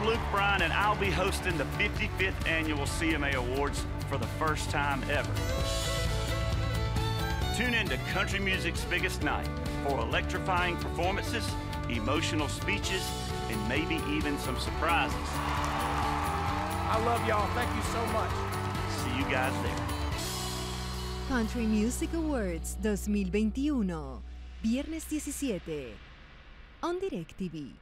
I'm Luke Bryan, and I'll be hosting the 55th Annual CMA Awards for the first time ever. Tune in to country music's biggest night for electrifying performances, emotional speeches, and maybe even some surprises. I love y'all. Thank you so much. See you guys there. Country Music Awards 2021, viernes 17, on DirecTV.